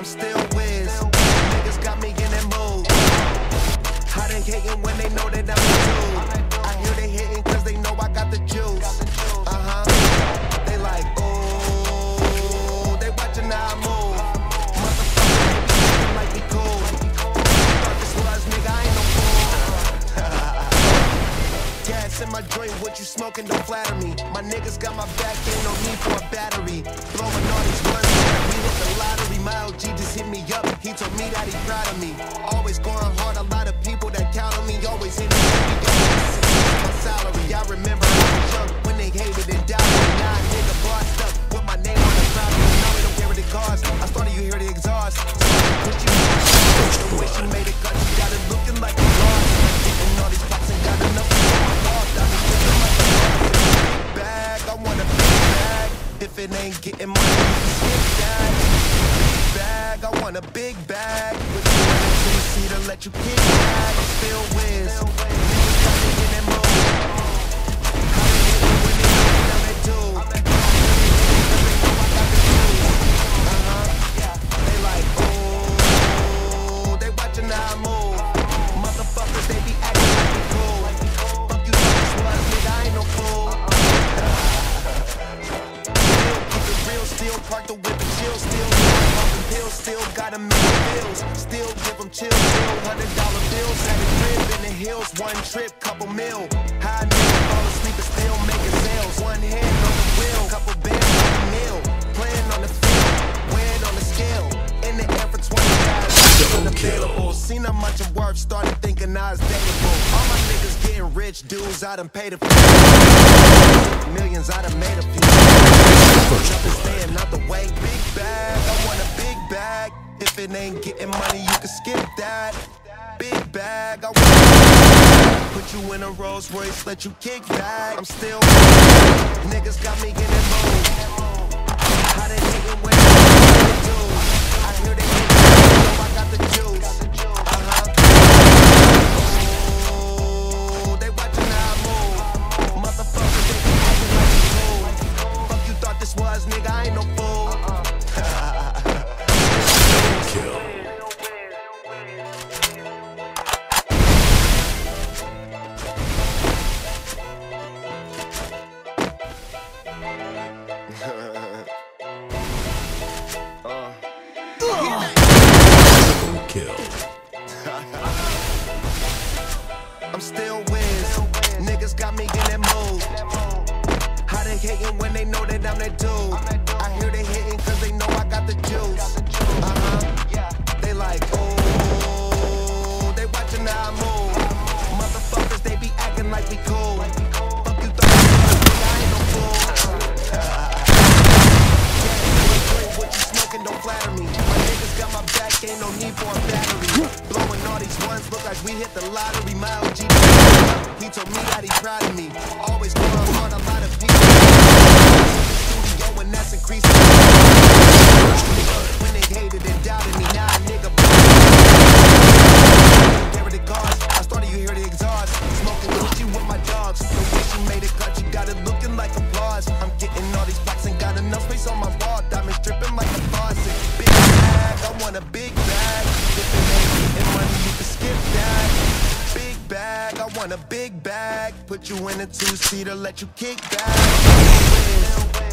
I'm still Wiz. Niggas got me in that mood. How they hating when they know that I'm the dude? I hear they hating cause they know I got the juice. Uh huh. They like, oh, they watching how I move. Motherfucker, like me cool. this was, nigga, I ain't no fool. Gas in my drink. what you smoking? Don't flatter me. My niggas got my back, ain't no need for a battery. Blowing all these words. Me he proud of me. Always going hard, a lot of people that count on me. Always hit me every day, my salary. I remember I was young when they hated and doubted me. Now a nigga bossed up with my name on the side. Now they don't care what it costs. I started, you hear the exhaust. I push you. The way she made it cut, she got it looking like a loss. Getting all these pots and got enough to fill my heart. Diamonds looking like a bag. I want a bag. If it ain't getting money, skip that. Want a big bag. With you two-seater, let you kick back. Still Wiz. I'm. Uh-huh. Still park the whip and chill, still pills, still got a million bills, still give them chill, still hundred dollar bills, had a crib in the hills, one trip, couple mil. High nigga fall asleep and still making sales, one hand on the wheel, couple bands on the mill, playing on the field, weighing on the scale, in the air for 20 guys, unavailable. Seen how much I'm worth, started thinking I was dateable. All my niggas getting rich, dudes I done paid a few. Millions I done made a few. Skip that. Big bag, I put you in a Rolls Royce, let you kick back. I'm still niggas got me in that mood. How they hating hating when they know that I'm that dude? I hear they hating cause they know I got the juice. Uh-huh. They like, ooh, they watching how I move. Motherfuckers, they be acting like we cool. Fuck you nigga, I ain't no fool. What you smoking don't flatter me. My niggas got my back, ain't no need for a battery. Blowing all these ones, look like we hit the lottery. My OG, he told me that he proud of me. Always going Increasing. When they hated and doubted me, now nigga. Costs. I started, you hear the exhaust. Smoking Gucci with my dogs. The made it cut, you got it looking like applause. I'm getting all these plaques and got enough space on my wall. Diamonds dripping like a faucet. Big bag, I want a big bag. If money, you can skip that. Big bag, I want a big bag. Put you in a two-seater, let you kick back.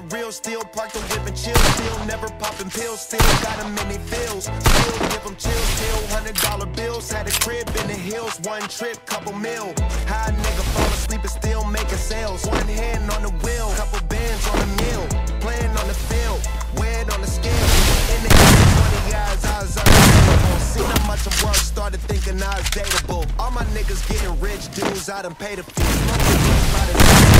It real, still park the whip and chill. Still never popping pills, still got them in feels. Still give them chills, still hundred dollar bills. Had a crib in the hills, one trip, couple mil. High nigga fall asleep and still making sales. One hand on the wheel, couple bands on the mill. Playing on the field, weighed on the scale. In the end, 20 guys, I was unavailable. Seen how much I'm worth, started thinking I was dateable. All my niggas getting rich, dudes, I done paid a. Smoking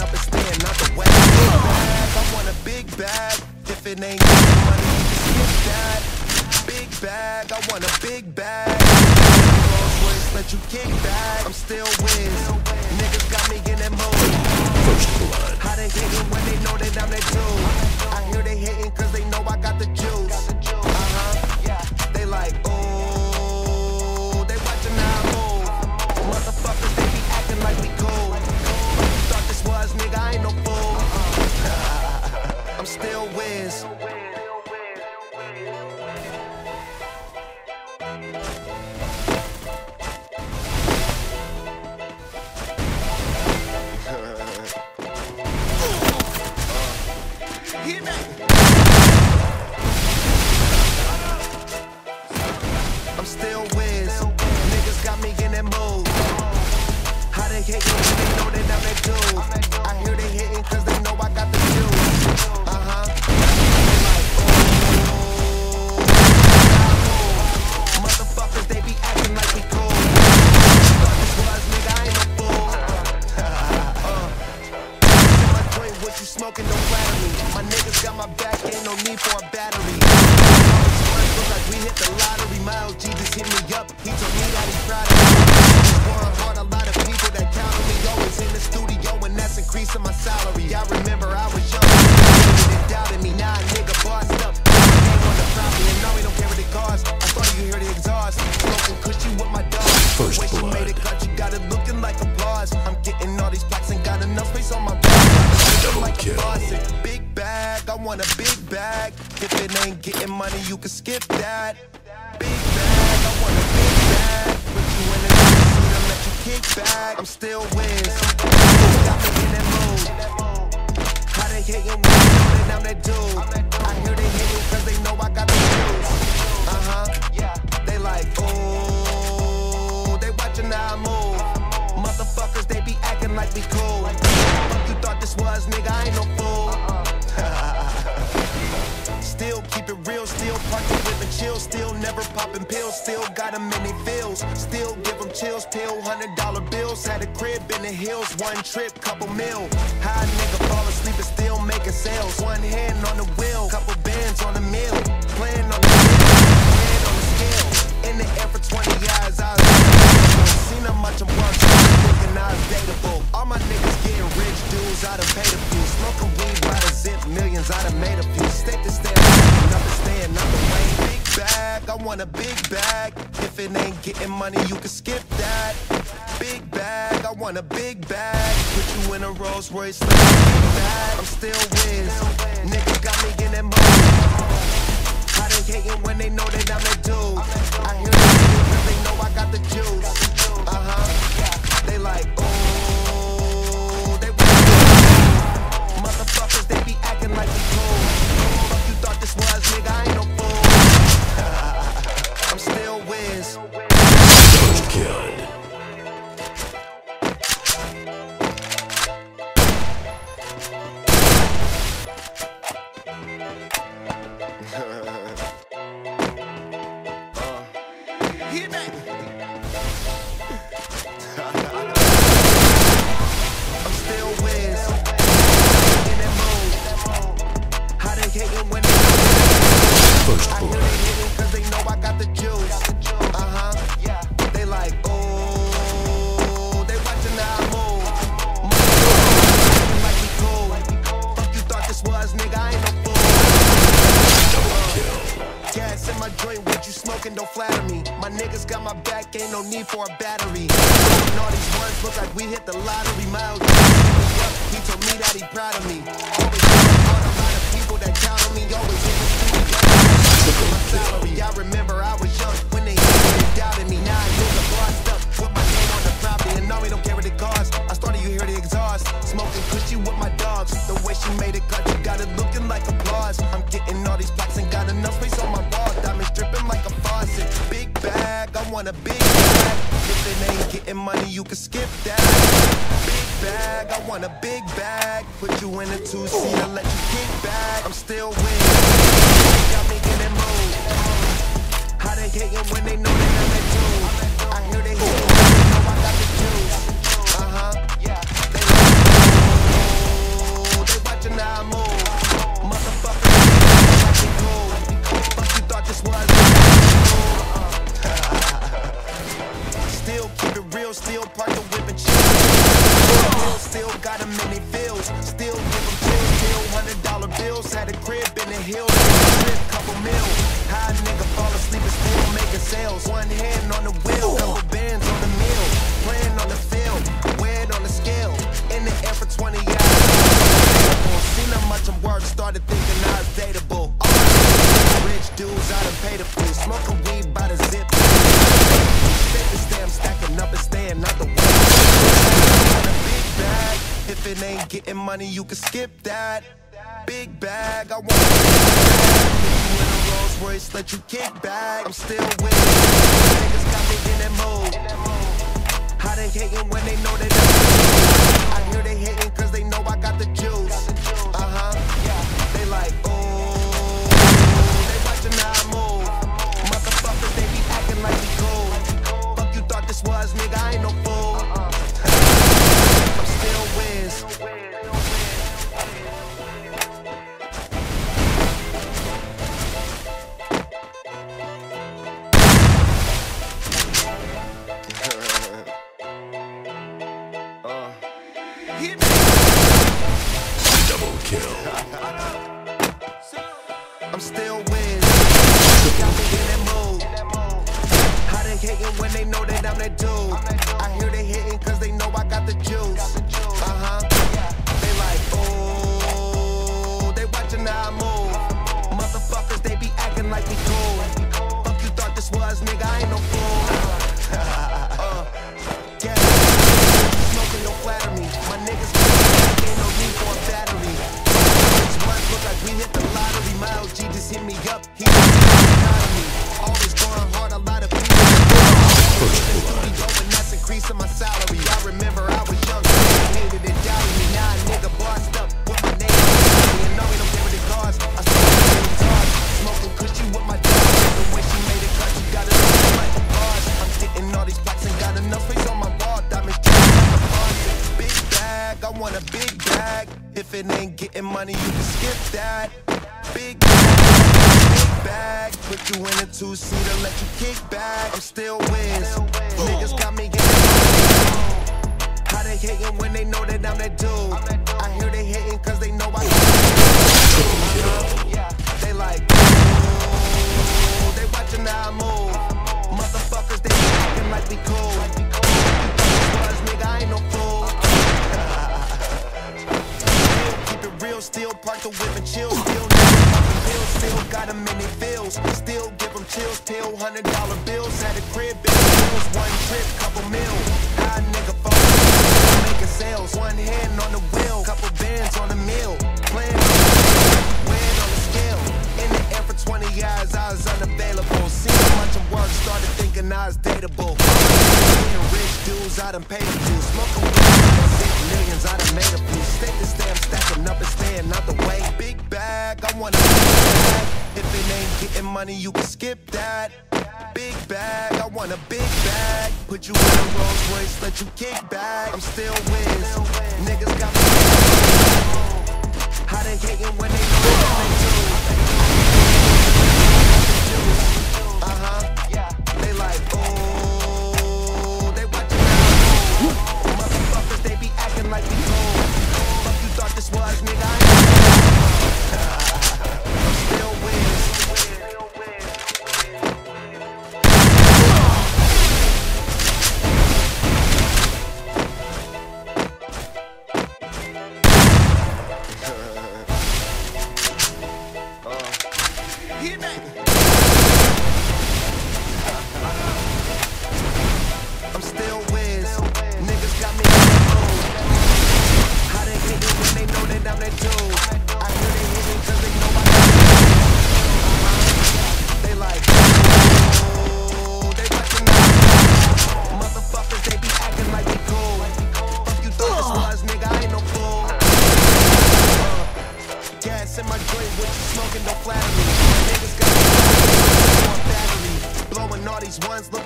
up and staying the way. I want a big bag. If it ain't money, skip that. Big bag, I want a big bag. Let you kick back. I'm still wins. Niggas got me in that mode. First blood. How they when they know that I'm that dude? I hear they cause they know I got the juice. Uh huh. They like, I ain't no fool. I'm still Wiz. Salary. I remember I was young, they doubted me. Now a nigga bossed up. Came on the property, and now he don't care what it costs. I thought you hear the exhaust. Smoking cushy with my dog. First she blood. made it cut, you got it looking like applause. I'm getting all these plaques and got enough space on my Double like kill. Big bag, I want a big bag. If it ain't getting money, you can skip that. Big bag, I want a big bag. Put you in the seat and let you kick back. I'm still Wiz. That dude. I hear they hating cause they know I got the juice. Uh huh. Yeah. They like, ooh. They watching how I move. Motherfuckers, they be acting like we cool. Fuck you thought this was, nigga, I ain't no fool. Still keep it real, still park the whip and chill, still never popping pills, still got in they feels, still chills, pill, hundred dollar bills, had a crib in the hills, one trip, couple mil. High nigga fall asleep and still making sales, one hand on the wheel, couple bands on the mill, playing on the scale, playing on the scale, in the air for 20 years, I was seen how much I'm worth, thinking I was dateable. All my niggas getting rich dudes, I done paid a few, smoking weed by the zip, millions, I done made a few, stick to stand, another stand, another way, big bag, I want a big bag, if it ain't getting money, you can skip that. Big bag, I want a big bag. Put you in a Rolls Royce, big bag. I'm still Wiz. Niggas got me in that mood. They hating when they know that I'm that dude? I hear they hating 'cause they know I got the juice. Uh huh. They like, ooh, they Motherfuckers, they be acting like we cool. Fuck you thought this was, nigga, I ain't no fool. I'm still Wiz. Got my back, ain't no need for a battery. All these ones look like we hit the lottery. Miles he told me that he proud of me. Always a lot of people that me. Always in the studio, my salary. Remember I was young when they doubted me. Now my name on the don't. I started, you hear the exhaust, smoking with my dogs. The way she made it cut, you got it looking like applause. I'm getting all these plaques and got enough space on my want a big bag. If it ain't getting money, you can skip that. Big bag, I want a big bag. Put you in a two-seater, let you kick back. I'm still winning. Got me in that mood. How they hating when they know that I'm money, you can skip that. Big bag, I want you in a Rolls Royce, let you kick back. I'm still with. Niggas got me in that mood. How they hating when they know that I'm I hear they hating cause they know I got the juice. Still Wiz. Got me in that mood. How they hating when they know that I'm that dude? I hear they hating cause they know I got the juice. Getting money, you can skip that. Big bag. Put you in a two-seater, let you kick back. I'm still Wiz. Niggas got me getting How they hating when they know that I'm that dude? I hear they hating cause they know I was dateable. Being rich dudes, I done paid millions, I done made a few. Stacking up and staying out the way. Big bag, I want a big bag. If it ain't getting money, you can skip that. Big bag, I want a big bag. Put you in a Rolls Royce, let you kick back. I'm still Wiz. Niggas got me.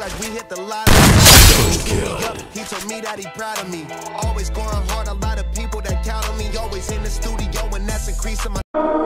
Like we hit the He told me that he proud of me. Always going hard, a lot of people that count on me. Always in the studio, and that's increasing my.